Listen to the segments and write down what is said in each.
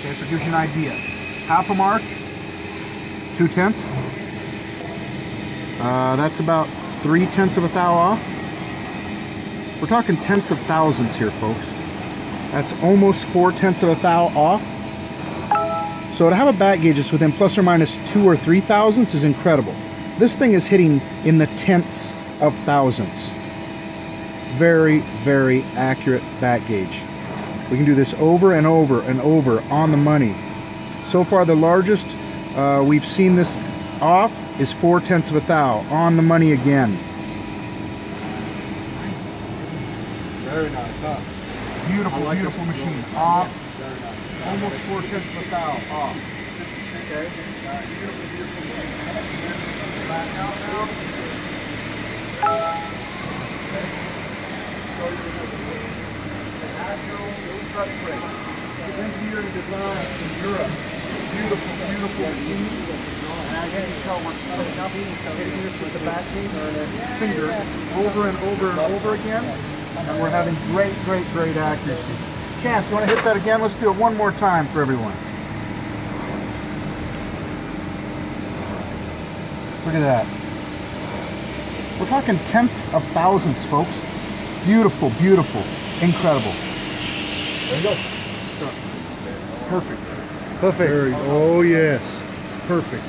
Okay, so it gives you an idea. Half a mark, two tenths. Uh, that's about three tenths of a thou off. We're talking tenths of thousands here, folks. That's almost four tenths of a thou off. So to have a back gauge that's within plus or minus two or three thousandths is incredible. This thing is hitting in the tenths of thousands. Very, very accurate back gauge. We can do this over and over and over on the money. So far the largest uh, we've seen this off is four tenths of a thou on the money again. Very nice, huh? Beautiful, like beautiful machine. Off, almost four tenths of a thou off. Okay. Uh, beautiful, beautiful machine. Back out now. Okay. The Agile truck brake. Engineered and designed in Europe. Beautiful, beautiful machine. As you can tell, we're setting up, hitting this with the back finger over and over and over again. And we're having great, great, great accuracy. Chance, you want to hit that again? Let's do it one more time for everyone. Look at that. We're talking tenths of thousands, folks. Beautiful, beautiful, incredible. There you go. Perfect. Perfect. Very, oh yes. Perfect.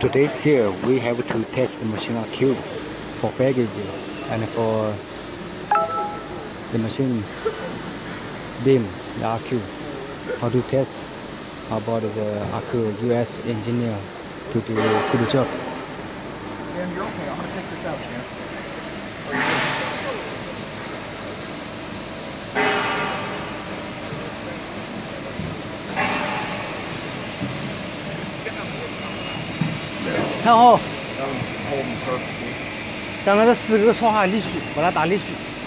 Today here we have to test the machine cube for packaging and for the machine beam the RQ. How to test about the RQ US engineer to do to the job. Dan, you're okay. I'm gonna take this out, Chance. 然后将那个四个戳下力水，把它打力水，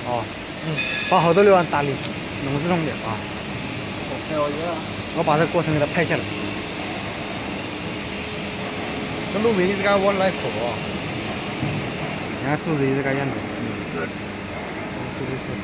哦，嗯，把好多流量打力水，弄这种的啊。我把这个过程给它拍下来。这路面你是该往来跑啊？你看组织也是该样子。嗯。是是是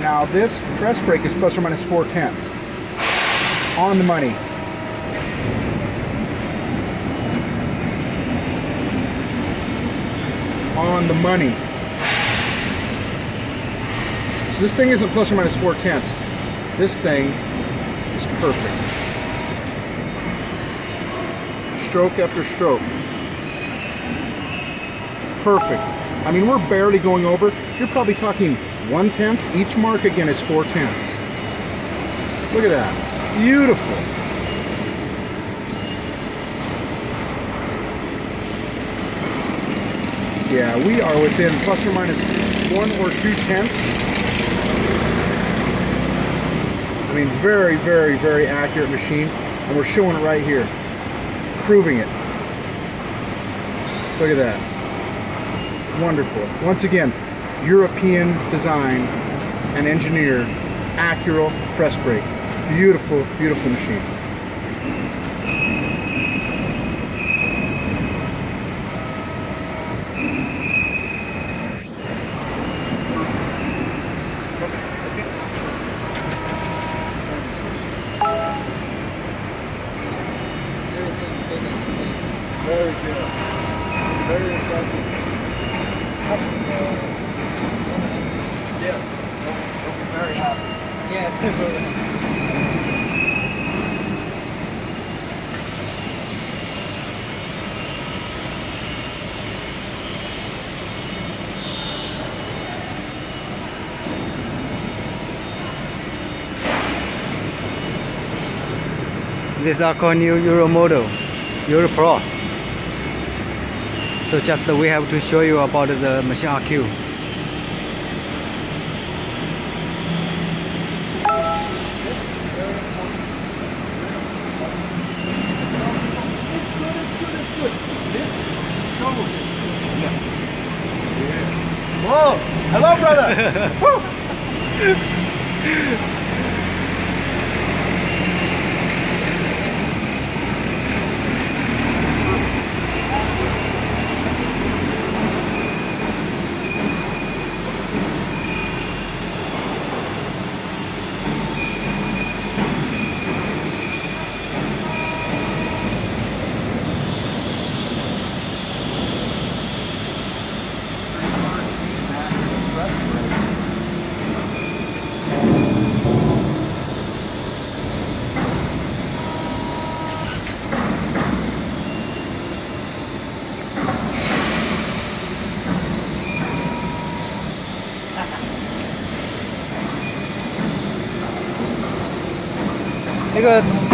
Now this press brake is plus or minus four tenths. On the money. On the money. So this thing isn't plus or minus four tenths. This thing is perfect. Stroke after stroke. Perfect. I mean, we're barely going over. You're probably talking one tenth. Each mark again is four tenths. Look at that. Beautiful. Yeah, we are within plus or minus one or two tenths. I mean, very, very, very accurate machine. And we're showing it right here. Proving it. Look at that. Wonderful. Once again, European design and engineered Accurl press brake. Beautiful, beautiful machine. Very good. Very impressive. This is our new Euro model, Euro Pro. So just we have to show you about the machine RQ. Brother! 这个。